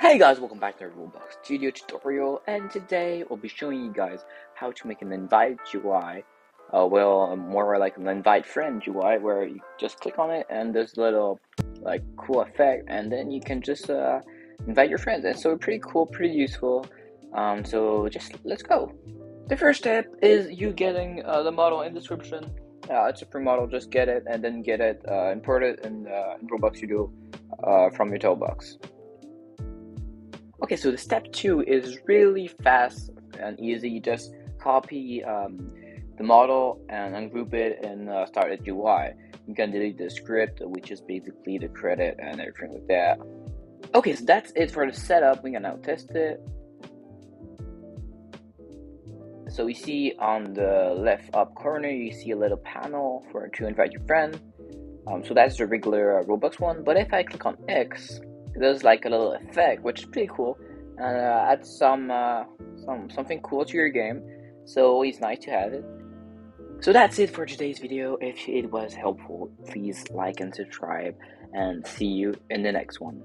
Hey guys, welcome back to Roblox Studio tutorial, and today we'll be showing you guys how to make an invite UI, uh, well, more like an invite friend UI, where you just click on it and there's a little, like, cool effect, and then you can just uh, invite your friends, and so pretty cool, pretty useful, um, so just, let's go. The first step is you getting uh, the model in description, uh, it's a free model, just get it, and then get it, uh, import it in, uh, in Roblox Studio uh, from your toolbox. Okay, so the step two is really fast and easy. You just copy um, the model and ungroup it and uh, start a UI. You can delete the script, which is basically the credit and everything like that. Okay, so that's it for the setup. We can now test it. So we see on the left up corner, you see a little panel for to invite your friend. Um, so that's the regular uh, Roblox one. But if I click on X, there's like a little effect, which is pretty cool, and uh, add some uh, some something cool to your game. So it's nice to have it. So that's it for today's video. If it was helpful, please like and subscribe, and see you in the next one.